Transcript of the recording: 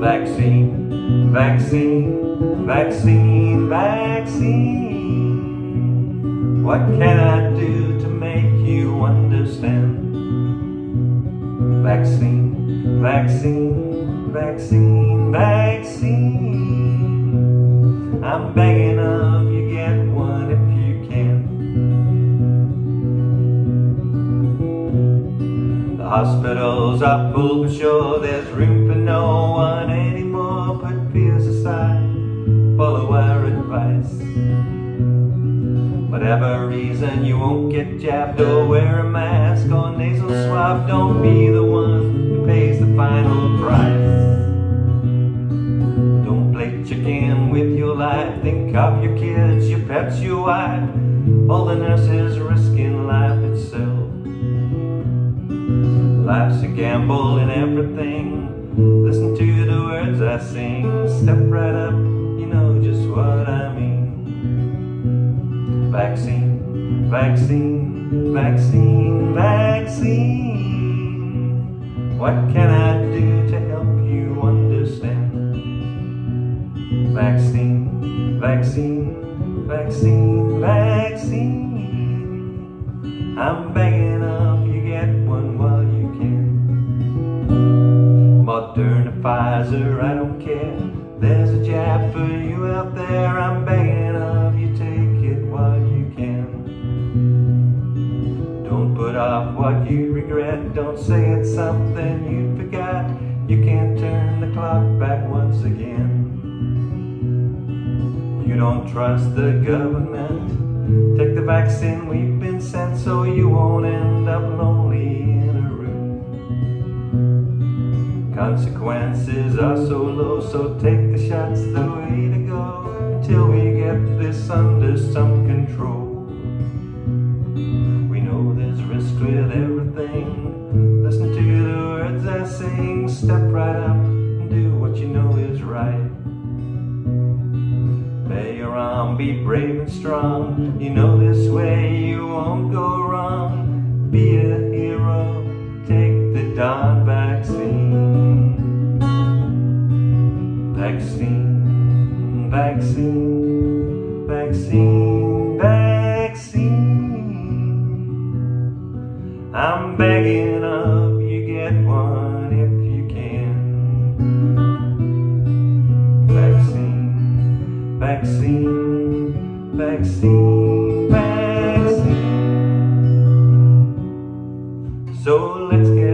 Vaccine, vaccine, vaccine, vaccine. What can I do to make you understand? Vaccine, vaccine, vaccine, vaccine. I'm begging. Hospitals are full for sure, there's room for no one anymore. Put fears aside, follow our advice. Whatever reason you won't get jabbed or wear a mask or nasal swab, don't be the one who pays the final price. Don't play chicken with your life, think of your kids, your pets, your wife, all the nurses risking life itself. Life's a gamble and everything. Listen to the words I sing, step right up, you know just what I mean. Vaccine, vaccine, vaccine, vaccine. What can I do to help you understand? Vaccine, vaccine, vaccine, vaccine. I'm begging of Pfizer, I don't care. There's a jab for you out there. I'm begging of you, take it while you can. Don't put off what you regret. Don't say it's something you forgot. You can't turn the clock back once again. You don't trust the government. Take the vaccine we've been sent Consequences are so low, so take the shots the way to go until we get this under some control. We know there's risk with everything. Listen to the words I sing, step right up and do what you know is right. May your arm be brave and strong. You know this way you won't go wrong. Be a hero, vaccine, vaccine. I'm begging of you, get one if you can. Vaccine, vaccine, vaccine, vaccine. So let's get